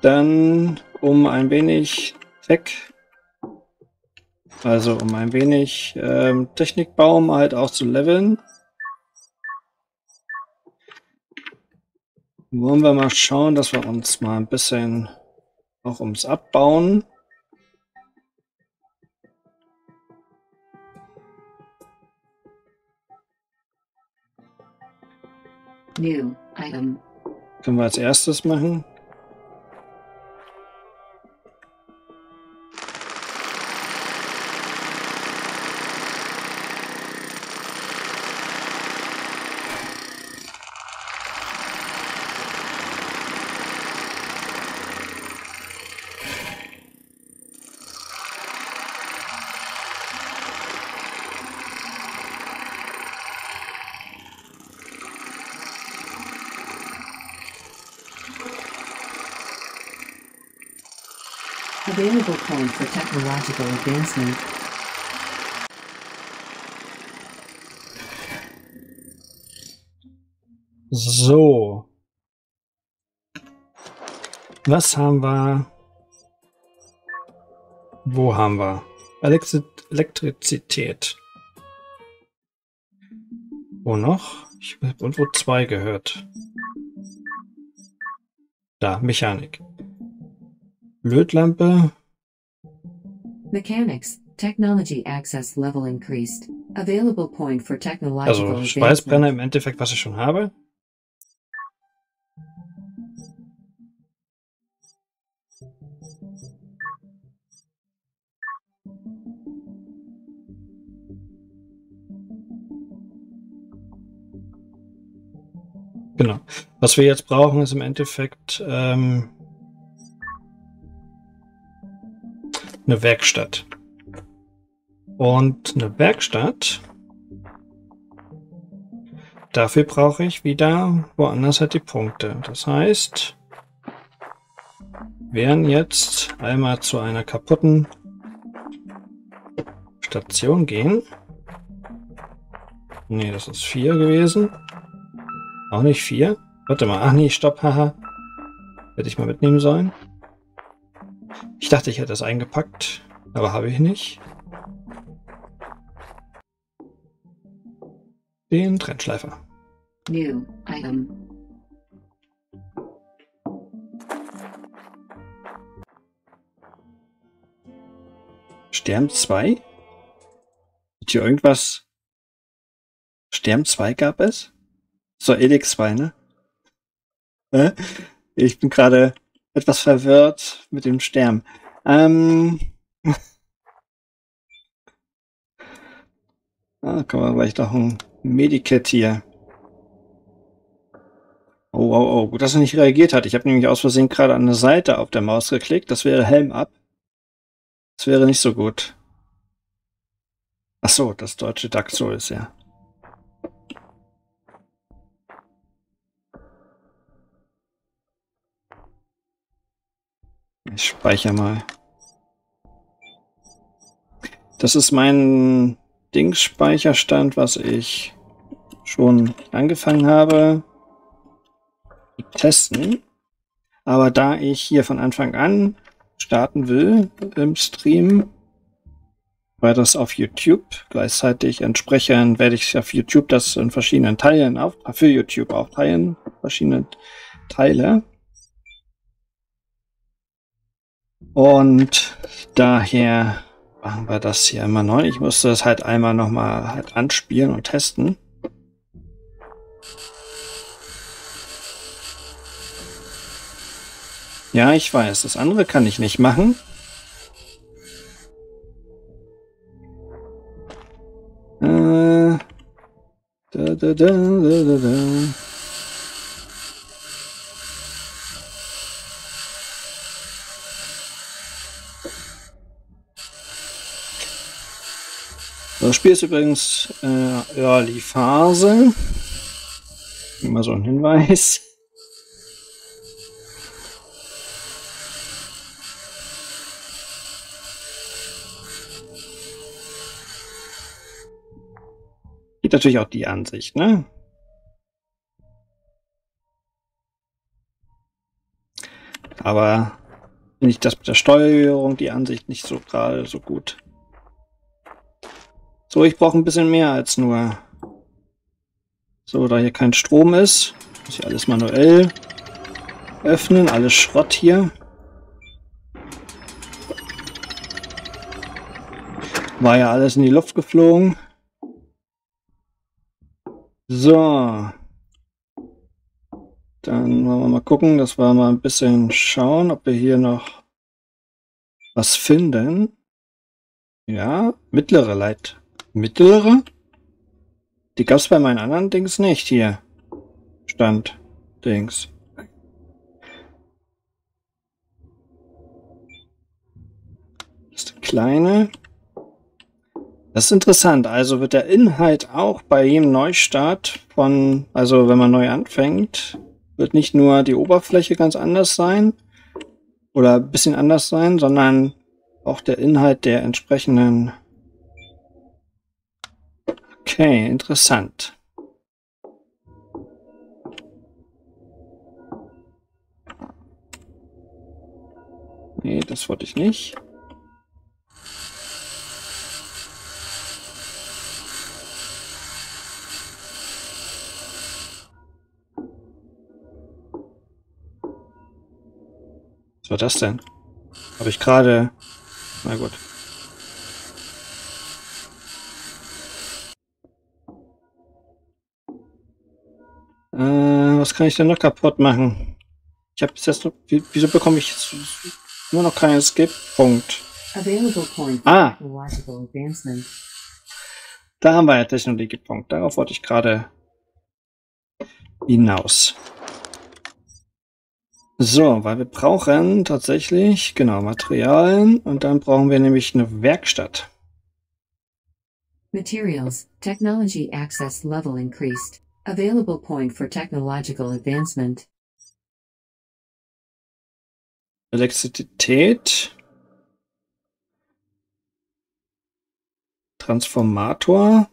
Dann um ein wenig Tech, also um ein wenig ähm, Technikbaum halt auch zu leveln. Wollen wir mal schauen, dass wir uns mal ein bisschen auch ums Abbauen New item. Können wir als erstes machen. Available point for technological advancement. So. Was haben wir? Wo haben wir? Elektri Elektrizität. Wo noch? Ich habe irgendwo zwei gehört. Da, Mechanik. Lötlampe. Mechanics. Technology access level increased. Available point for technological Also Schweißbrenner im Endeffekt, was ich schon habe. Genau. Was wir jetzt brauchen, ist im Endeffekt ähm, eine Werkstatt. Und eine Werkstatt, dafür brauche ich wieder woanders halt die Punkte. Das heißt, werden jetzt einmal zu einer kaputten Station gehen. Nee, das ist vier gewesen. Auch nicht vier. Warte mal. Ach nee, stopp, haha. Hätte ich mal mitnehmen sollen. Ich dachte, ich hätte es eingepackt, aber habe ich nicht. Den Trennschleifer. New item. Stern 2? Hat hier irgendwas? Stern 2 gab es? So, Elix 2, ne? Hä? Ich bin gerade etwas verwirrt mit dem Stern. Ähm. ah, kann man vielleicht noch ein Medikit hier. Oh, oh, oh, gut, dass er nicht reagiert hat. Ich habe nämlich aus Versehen gerade an eine Seite auf der Maus geklickt. Das wäre Helm ab. Das wäre nicht so gut. Ach so, das deutsche Daxo ist ja. Ich speichere mal. Das ist mein Dingsspeicherstand, was ich schon angefangen habe zu testen. Aber da ich hier von Anfang an starten will im Stream, weil das auf YouTube gleichzeitig entsprechend werde ich auf YouTube das in verschiedenen Teilen auf, für YouTube auch teilen, verschiedene Teile. Und daher machen wir das hier immer neu. Ich musste das halt einmal nochmal halt anspielen und testen. Ja, ich weiß, das andere kann ich nicht machen. Äh, da, da, da, da, da, da. Das Spiel ist übrigens äh, Early Phase. Immer so ein Hinweis. Geht natürlich auch die Ansicht, ne? Aber finde ich das mit der Steuerung, die Ansicht nicht so gerade so gut. So, ich brauche ein bisschen mehr als nur. So, da hier kein Strom ist, muss ich alles manuell öffnen, alles Schrott hier. War ja alles in die Luft geflogen. So. Dann wollen wir mal gucken, dass wir mal ein bisschen schauen, ob wir hier noch was finden. Ja, mittlere Leit. Mittlere? Die gab es bei meinen anderen Dings nicht hier. Stand. Dings. Das ist eine kleine. Das ist interessant. Also wird der Inhalt auch bei jedem Neustart von, also wenn man neu anfängt, wird nicht nur die Oberfläche ganz anders sein oder ein bisschen anders sein, sondern auch der Inhalt der entsprechenden. Okay, interessant. Nee, das wollte ich nicht. Was war das denn? Habe ich gerade... Na gut. Äh, was kann ich denn noch kaputt machen? Ich habe bis jetzt noch... Wieso bekomme ich jetzt nur noch keinen Skip-Punkt? Ah! Da haben wir ja Technologiepunkt. Darauf wollte ich gerade hinaus. So, weil wir brauchen tatsächlich, genau, Materialien und dann brauchen wir nämlich eine Werkstatt. Materials, Technology Access Level increased. Available point for technological advancement. Elektrizität. Transformator.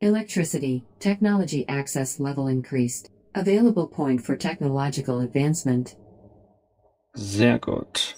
Electricity, Technology Access Level increased. Available point for technological advancement. Sehr gut.